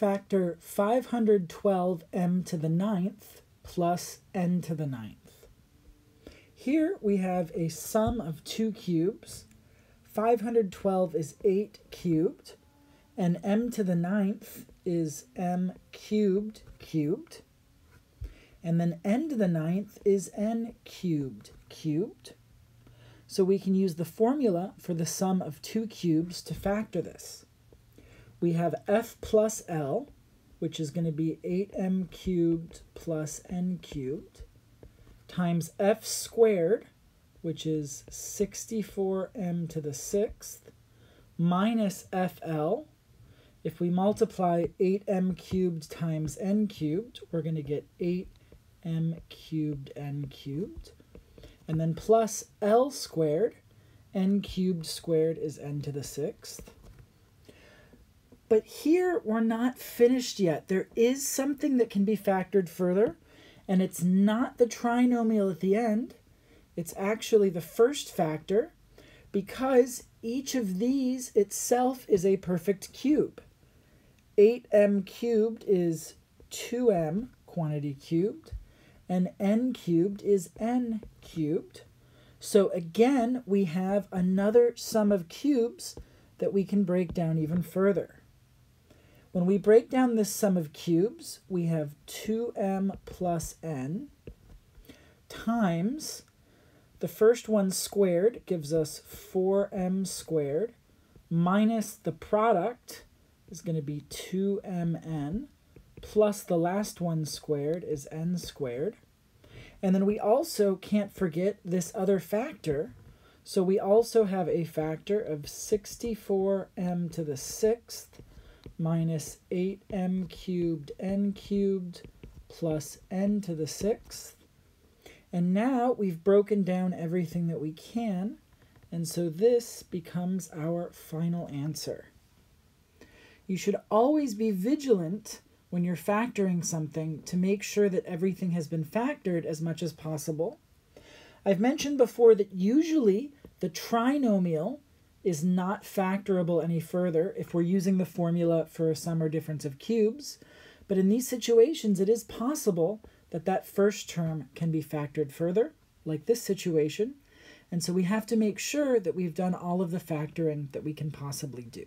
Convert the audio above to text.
factor 512m to the ninth plus n to the ninth. Here we have a sum of two cubes. 512 is 8 cubed, and m to the ninth is m cubed cubed. And then n to the ninth is n cubed cubed. So we can use the formula for the sum of two cubes to factor this. We have f plus l, which is going to be 8m cubed plus n cubed times f squared, which is 64m to the sixth, minus fl. If we multiply 8m cubed times n cubed, we're going to get 8m cubed n cubed. And then plus l squared, n cubed squared is n to the sixth. But here we're not finished yet. There is something that can be factored further. And it's not the trinomial at the end, it's actually the first factor because each of these itself is a perfect cube. 8m cubed is 2m quantity cubed, and n cubed is n cubed. So again, we have another sum of cubes that we can break down even further. When we break down this sum of cubes, we have 2m plus n times the first one squared gives us 4m squared minus the product is going to be 2mn plus the last one squared is n squared. And then we also can't forget this other factor. So we also have a factor of 64m to the sixth minus 8m cubed n cubed plus n to the sixth. And now we've broken down everything that we can, and so this becomes our final answer. You should always be vigilant when you're factoring something to make sure that everything has been factored as much as possible. I've mentioned before that usually the trinomial is not factorable any further if we're using the formula for a sum or difference of cubes. But in these situations, it is possible that that first term can be factored further, like this situation. And so we have to make sure that we've done all of the factoring that we can possibly do.